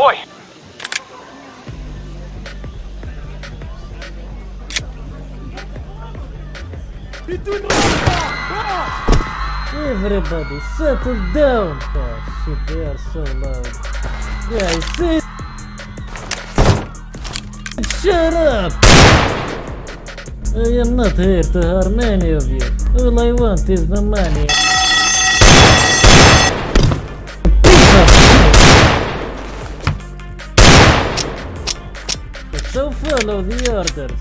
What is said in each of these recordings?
Oi! Everybody, settle down! Oh shit, they are so loud. Guys, sit! Shut up! I am not here to harm any of you. All I want is the money. So follow the orders,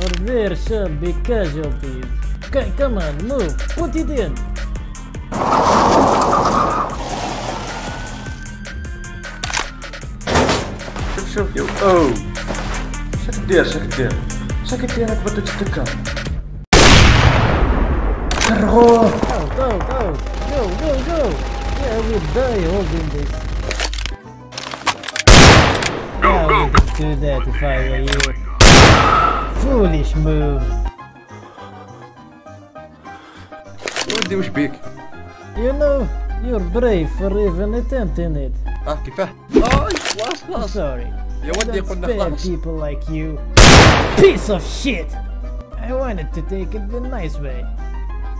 or there shall be casualties. C- come on, move, put it in. Шuf, шuf, yo. Oh. Sakit dia, sakit dia. Sakit dia nak betul cekam. Terus. Out, out, out! Go, go, go! Yeah, I will die holding this. do that if I were you. Foolish move. ودي وش بيك؟ You know, you're brave for even attempting it. اه كيفاه؟ اه خلاص I'm خلاص sorry. يا I ودي don't قلنا spare خلاص people like you. Piece of shit! I wanted to take it the nice way.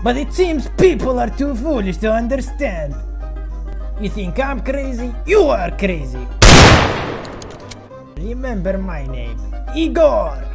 But it seems people are too foolish to understand. You think I'm crazy? You are crazy! Remember my name Igor!